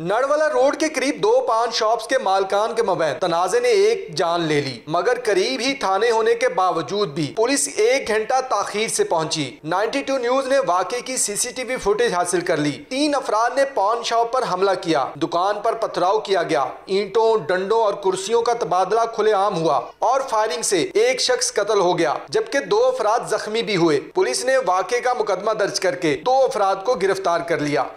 नड़वाला road के करीब दो पान शॉप्स के मालकान के मबैन तनाजे ने एक जान ले ली, मगर करीब ही थाने होने के बावजूद भी पुलिस एक घंटा ताखिर से पहुँची। 92 न्यूज़ ने वाकई की सीसीटीवी फुटेज हासिल कर ली। तीन अफराद ने पान शॉप पर हमला किया, दुकान पर पथराव किया गया। ईंटों, डंडों और कुर्सियों का तबादला खुलेआम हुआ और फायरिंग से एक शख्स कत्ल हो गया, जबकि दो अफराद जख्मी भी हुए। पुलिस ने वाक़े का मुकदमा दर्ज करके दो अफराद को गिरफ़्तार कर लिया।